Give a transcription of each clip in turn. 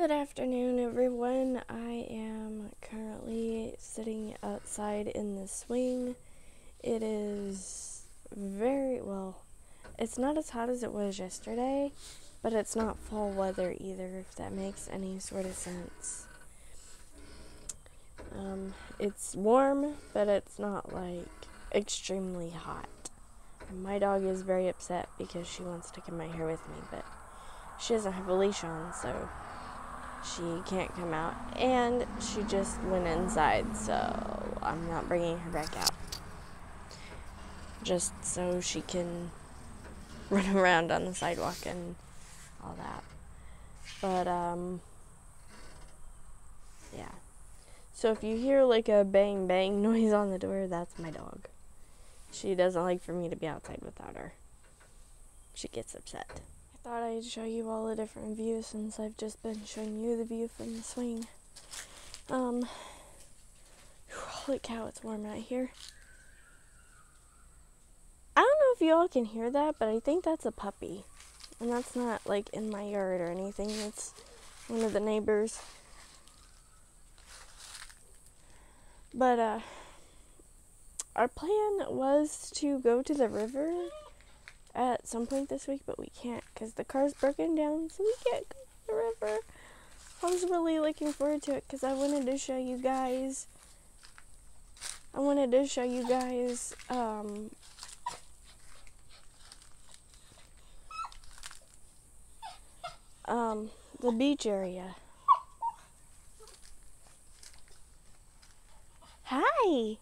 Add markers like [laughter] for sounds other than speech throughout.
Good afternoon, everyone. I am currently sitting outside in the swing. It is very well, it's not as hot as it was yesterday, but it's not fall weather either, if that makes any sort of sense. Um, it's warm, but it's not like extremely hot. My dog is very upset because she wants to come out here with me, but she doesn't have a leash on, so she can't come out. And she just went inside, so I'm not bringing her back out. Just so she can [laughs] run around on the sidewalk and all that. But, um, yeah. So if you hear like a bang bang [laughs] noise on the door, that's my dog. She doesn't like for me to be outside without her. She gets upset. Thought I'd show you all the different views since I've just been showing you the view from the swing. Um, holy cow, it's warm out here. I don't know if y'all can hear that, but I think that's a puppy. And that's not like in my yard or anything, it's one of the neighbors. But, uh, our plan was to go to the river at some point this week, but we can't because the car's broken down, so we can't go to the river. I was really looking forward to it because I wanted to show you guys. I wanted to show you guys um, um, the beach area. Hi.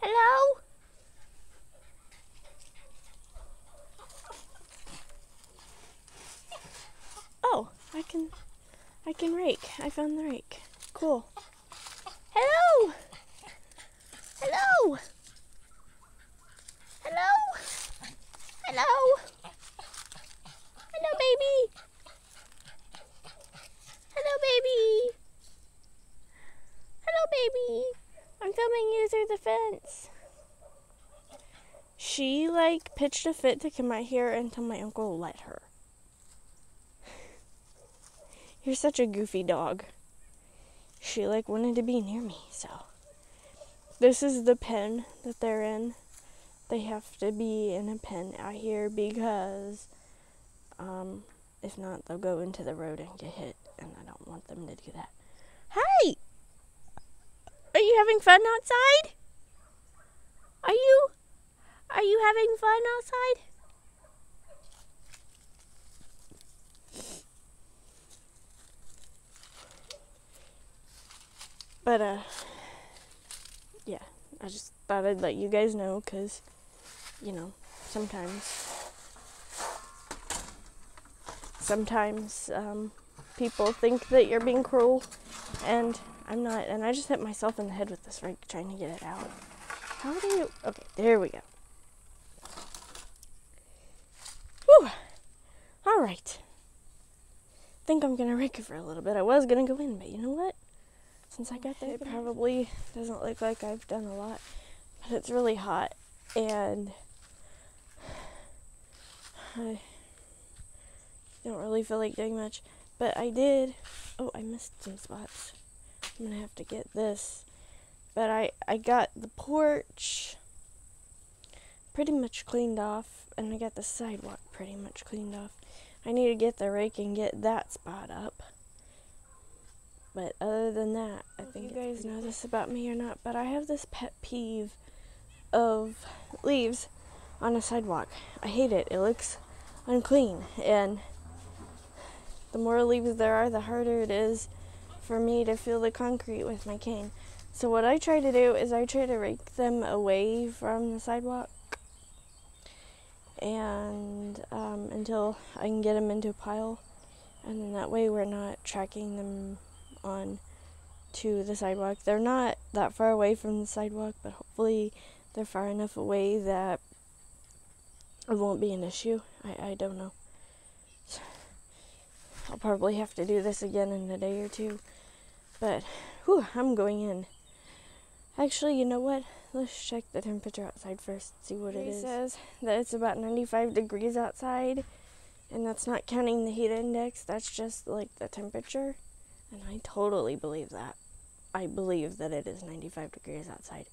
Hello. Oh, I can I can rake. I found the rake. Cool. Hello. Hello. Hello. Hello. Hello, baby. Hello, baby. Hello, baby. I'm filming you through the fence. She like pitched a fit to come out here until my uncle let her. You're such a goofy dog. She like wanted to be near me, so this is the pen that they're in. They have to be in a pen out here because um, if not, they'll go into the road and get hit, and I don't want them to do that. Hey! Are you having fun outside? Are you? Are you having fun outside? But, uh, yeah, I just thought I'd let you guys know because, you know, sometimes sometimes um, people think that you're being cruel, and I'm not. And I just hit myself in the head with this rake trying to get it out. How do you? Okay, there we go. Whew. All right. think I'm gonna rake it for a little bit. I was gonna go in, but you know what? Since I got there, it probably doesn't look like I've done a lot, but it's really hot, and I don't really feel like doing much, but I did. Oh, I missed some spots. I'm gonna have to get this. But I, I got the porch pretty much cleaned off, and I got the sidewalk pretty much cleaned off. I need to get the rake and get that spot up. But other than that, I think you guys know this about me or not, but I have this pet peeve of leaves on a sidewalk. I hate it. It looks unclean, and the more leaves there are, the harder it is for me to feel the concrete with my cane. So what I try to do is I try to rake them away from the sidewalk and um, until I can get them into a pile and then that way we're not tracking them on to the sidewalk. They're not that far away from the sidewalk, but hopefully they're far enough away that it won't be an issue. I, I don't know. I'll probably have to do this again in a day or two. But, whew, I'm going in. Actually, you know what? Let's check the temperature outside first, see what it is. it, says that it's about 95 degrees outside, And that's not counting the heat index, that's just like the temperature. And I totally believe that. I believe that it is 95 degrees outside.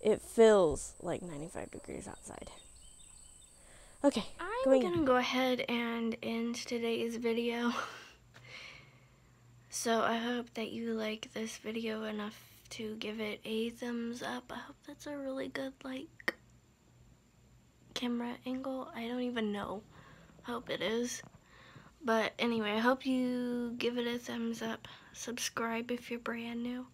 It feels like 95 degrees outside. Okay, I'm going gonna go ahead and end today's video. [laughs] so I hope that you like this video enough to give it a thumbs up. I hope that's a really good like camera angle. I don't even know. I hope it is. But anyway, I hope you give it a thumbs up. Subscribe if you're brand new.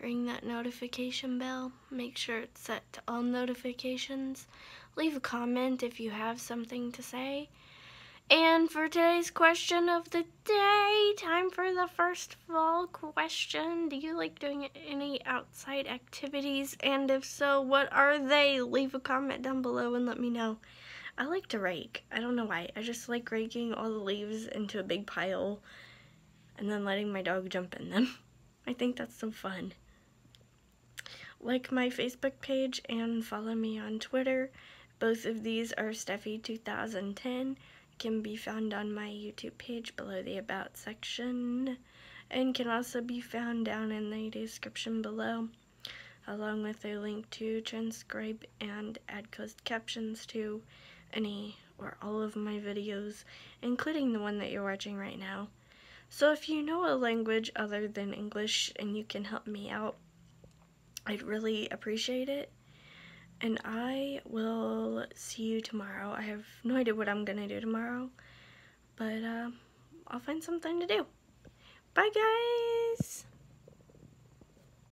Ring that notification bell. Make sure it's set to all notifications. Leave a comment if you have something to say. And for today's question of the day, time for the first fall question. Do you like doing any outside activities? And if so, what are they? Leave a comment down below and let me know. I like to rake. I don't know why. I just like raking all the leaves into a big pile and then letting my dog jump in them. [laughs] I think that's so fun. Like my Facebook page and follow me on Twitter. Both of these are Stephie2010. Can be found on my YouTube page below the About section and can also be found down in the description below along with a link to transcribe and add closed captions to any or all of my videos, including the one that you're watching right now. So if you know a language other than English and you can help me out, I'd really appreciate it. And I will see you tomorrow. I have no idea what I'm going to do tomorrow, but uh, I'll find something to do. Bye, guys!